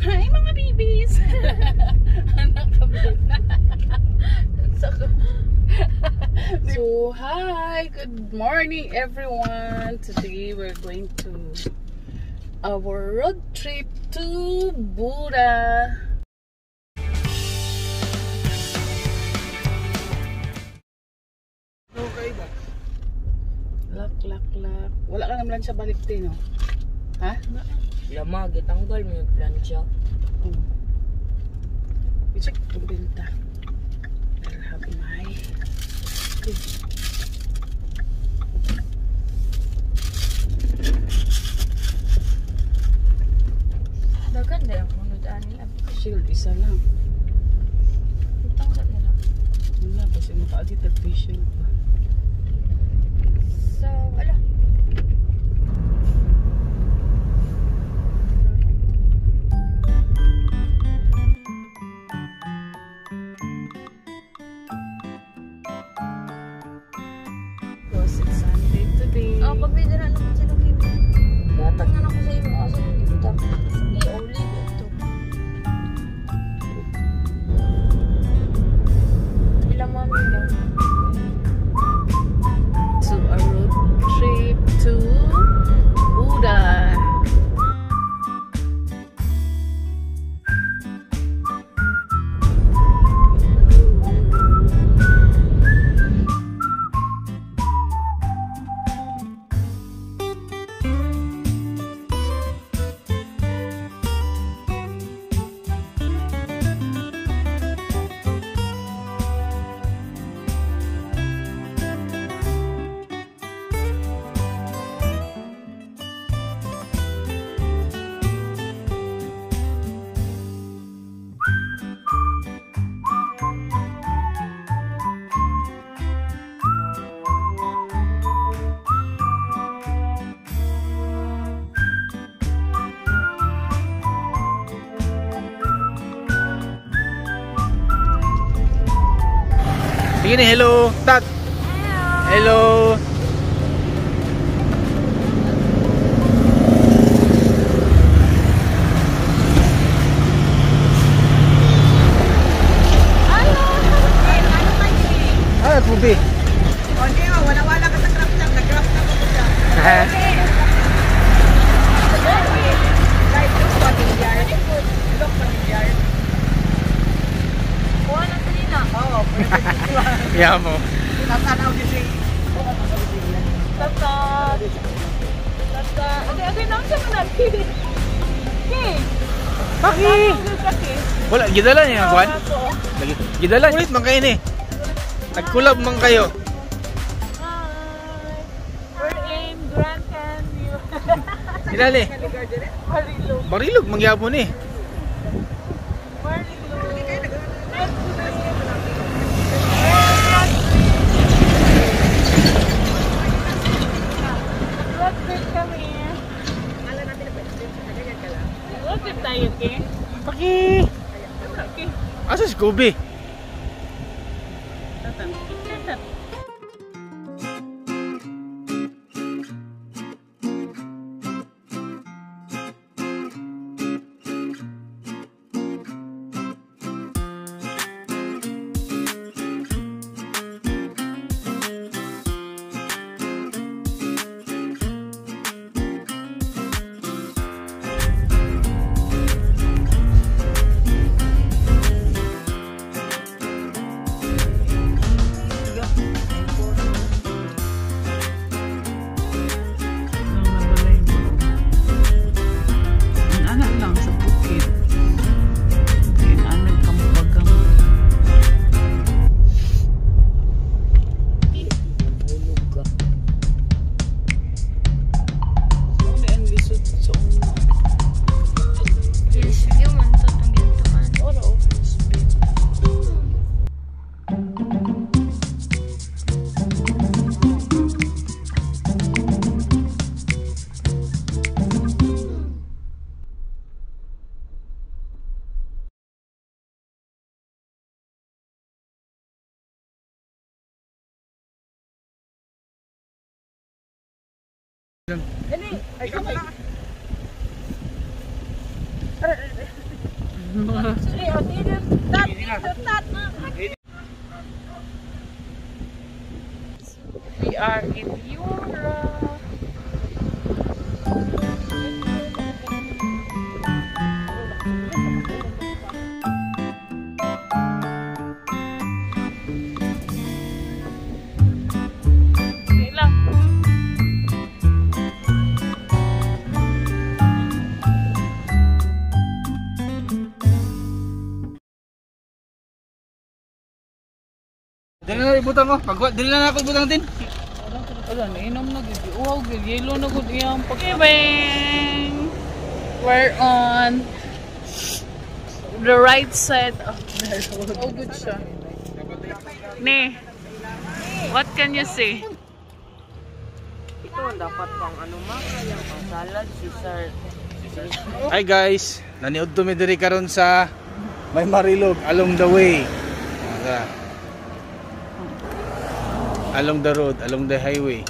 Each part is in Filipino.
Hi mga babies! Anak kami. so, hi! Good morning everyone! Today we're going to our road trip to Buda. Lak, lak, lak. Wala ka naman siya balik din, no? Ha? Lama, gitanggal mo yung plancha. Oh. I-check itong have my... Okay. Dagan na yung kunod ani. Shield, isa lang. Utang sa nila. Wala, kasi makaagit at facial Sige hello. Tat. Hello. hello. Ano po, B? Yeah mo. Tatanaw din siya. Tata. Tata. Okay, okay, nang siya man Okay. Paki. Wala gidala niya kwan. Lagi gidala ulit man kayo ni. Nagkulab man kayo. Hi. We're in Grand Canyon. Gidali. Marilog. Barilog mangyapon ni. Marilog. Road trip kami. Road trip tayo, Ke. Paki. Okay. Asa Dali. Ay, ikaw pala. Sige, o, dito. Tat, dito, tat. We are in Europe. Dili na ibutang ko. Pag dili na ako ibutang din. Wala, nainom na gid. Uhaw gid. Yellow na gud iyang pagkibang. We're on the right side of the road. Oh, good siya. Ne, what can you say? Ito ang dapat pang ano ma, yung pang salad, Caesar. Hi guys, naniod to mi diri karon sa May Marilog along the way. Tara. Along the road, along the highway.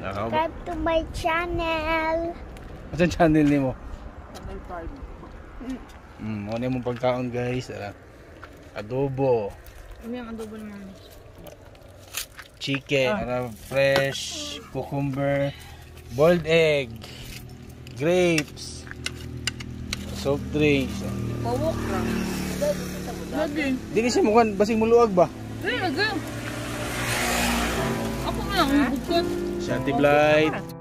Subscribe to my channel. Asa channel nimo? Mm, mo mong pagkaon guys. Adobo, Ano yung adobo naman? chicken, ara, fresh cucumber, boiled egg, grapes, soft drinks. Pawok lang. Lagi. Dili siya mukhang basing muluag ba? Hey, lagi. Ako na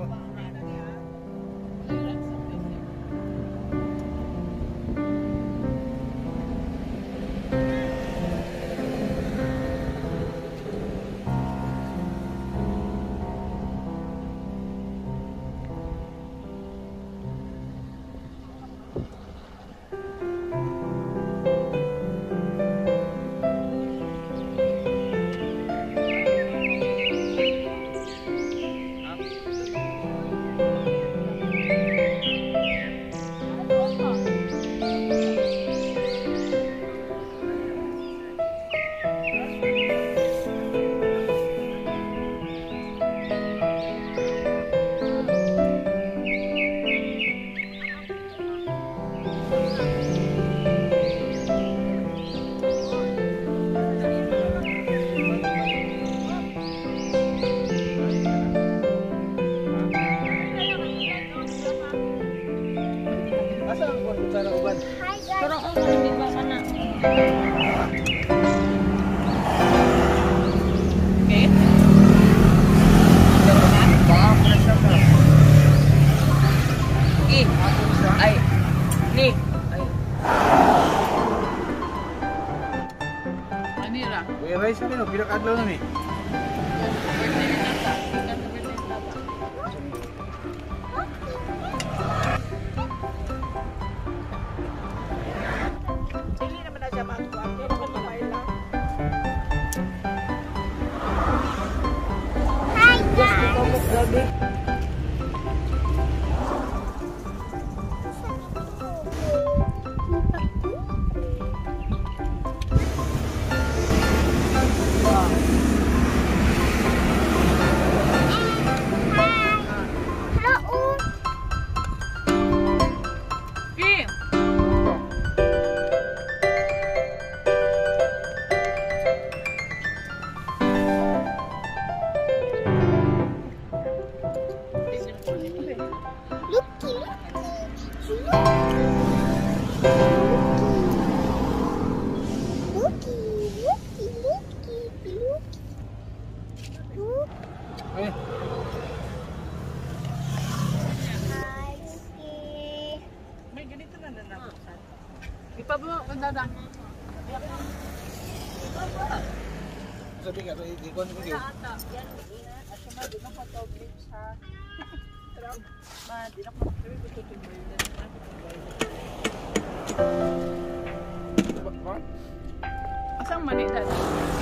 Dagan naman Ay, Hi, Looky. May ganito na na nabuksan. Ipablo, dada. sabi ka, ikon ko kayo. Asang mani dati?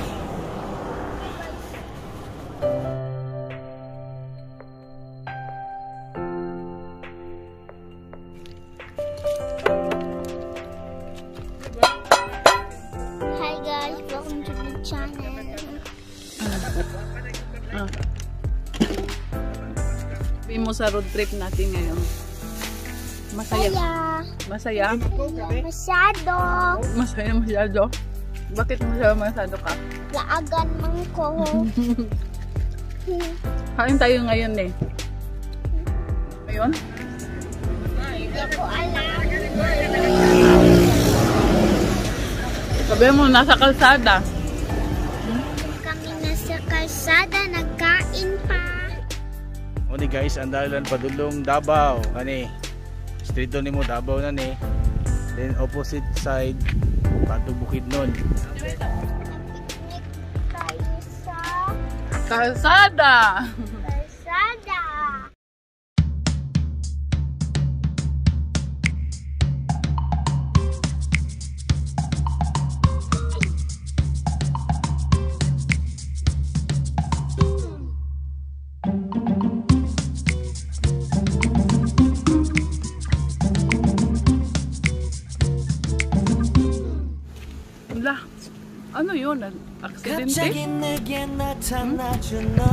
Sa road trip natin ngayon. Masaya. Kaya, Masaya? masyado. Masaya masyado. Bakit masaya masyado ka? Laagan man ko. Kain tayo ngayon eh. Ngayon? Hindi ko alam. Sabi mo, nasa kalsada. Guys, ang dalan padulong Davao. Kani. Street doon mo Davao na ni. Then opposite side Pato Bukid nun. Kalsada. Ano yun? Aksidente? 갑자기 내게 나타나준 너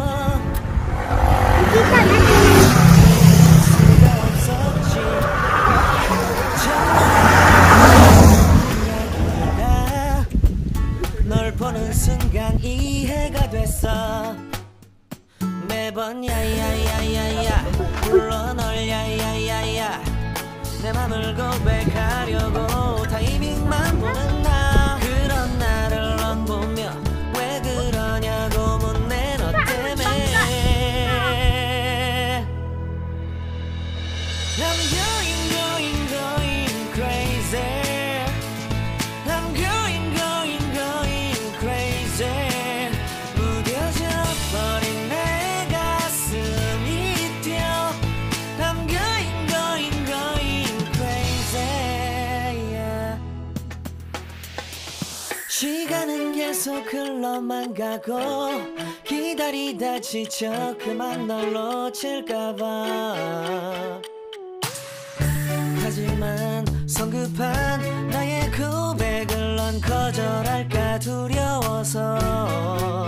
시간은 계속 흘러만 가고 기다리다 지쳐 그만 널 놓칠까봐. 하지만 성급한 나의 고백을 넌 거절할까 두려워서